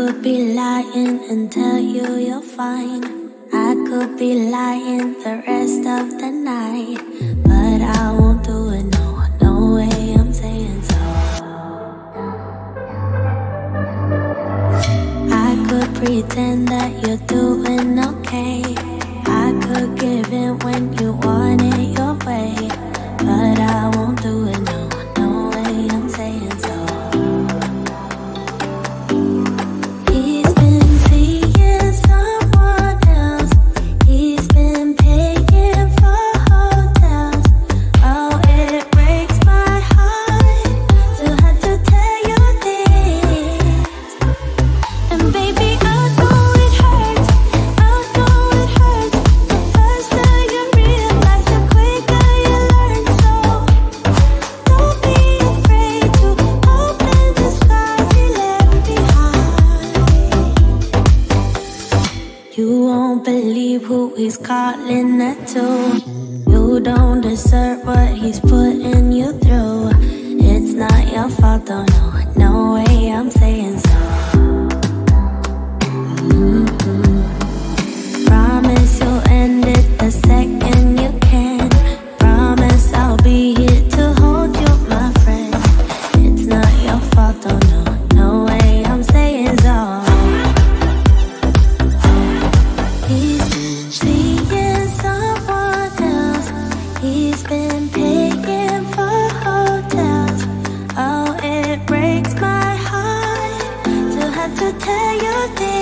could be lying and tell you you're fine. I could be lying the rest of the night. But I won't do it, no, no way I'm saying so. I could pretend that you're doing okay. Who he's calling that to. You don't deserve what he's putting you through. It's not your fault, though. No, no way I'm saying so. Promise you'll end it the second you can. Promise I'll be here to hold you, my friend. It's not your fault, no, no way I'm saying so. To have to tell